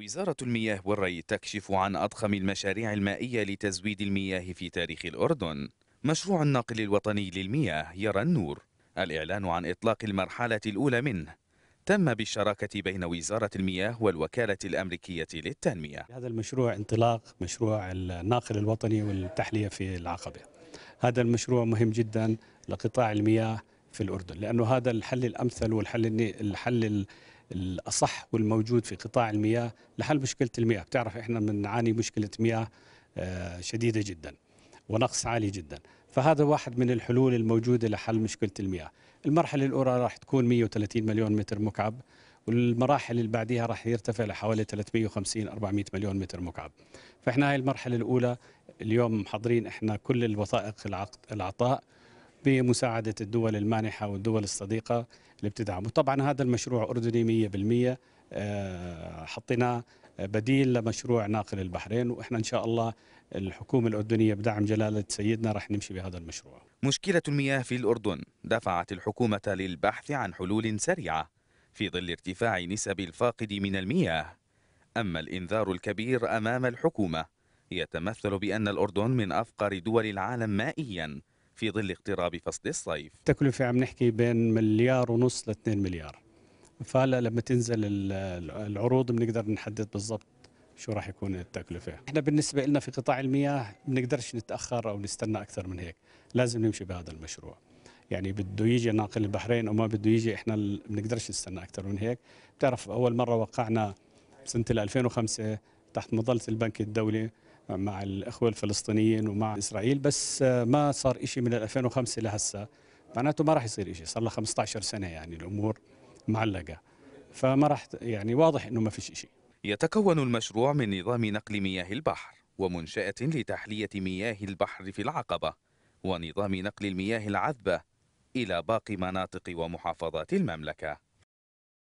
وزارة المياه والري تكشف عن أضخم المشاريع المائية لتزويد المياه في تاريخ الأردن. مشروع الناقل الوطني للمياه يرى النور. الإعلان عن إطلاق المرحلة الأولى منه. تم بالشراكة بين وزارة المياه والوكالة الأمريكية للتنمية. هذا المشروع انطلاق مشروع الناقل الوطني والتحلية في العقبة. هذا المشروع مهم جدا لقطاع المياه في الأردن لأنه هذا الحل الأمثل والحل الحل الأصح والموجود في قطاع المياه لحل مشكلة المياه. بتعرف إحنا بنعاني مشكلة مياه آه، شديدة جدا ونقص عالي جدا. فهذا واحد من الحلول الموجودة لحل مشكلة المياه. المرحلة الأولى راح تكون 130 مليون متر مكعب والمراحل اللي بعديها راح يرتفع لحوالي 350 400 مليون متر مكعب. فإحنا هاي المرحلة الأولى اليوم محضرين إحنا كل الوثائق العطاء بمساعدة الدول المانحة والدول الصديقة اللي بتدعم وطبعا هذا المشروع أردني 100% آه، حطيناه بديل لمشروع ناقل البحرين وإحنا إن شاء الله الحكومة الأردنية بدعم جلالة سيدنا راح نمشي بهذا المشروع. مشكلة المياه في الأردن دفعت الحكومة للبحث عن حلول سريعة في ظل ارتفاع نسب الفاقد من المياه. أما الإنذار الكبير أمام الحكومة يتمثل بأن الأردن من أفقر دول العالم مائيا في ظل اقتراب فصل الصيف. تكلفه عم نحكي بين مليار ونص ل 2 مليار. فهلا لما تنزل العروض بنقدر نحدد بالضبط شو راح يكون التكلفة. إحنا بالنسبة لنا في قطاع المياه بنقدرش نتأخر أو نستنى أكثر من هيك. لازم نمشي بهذا المشروع. يعني بده يجي ناقل البحرين أو ما بده يجي إحنا بنقدرش نستنى أكثر من هيك. بتعرف أول مرة وقعنا سنة 2005 تحت مظلة البنك الدولي. مع الإخوة الفلسطينيين ومع إسرائيل بس ما صار إشي من 2005 لهسه معناته ما راح يصير إشي صار له 15 سنة يعني الأمور معلقة. فما راح يعني واضح أنه ما فيش شيء يتكون المشروع من نظام نقل مياه البحر ومنشأة لتحلية مياه البحر في العقبة ونظام نقل المياه العذبة إلى باقي مناطق ومحافظات المملكة.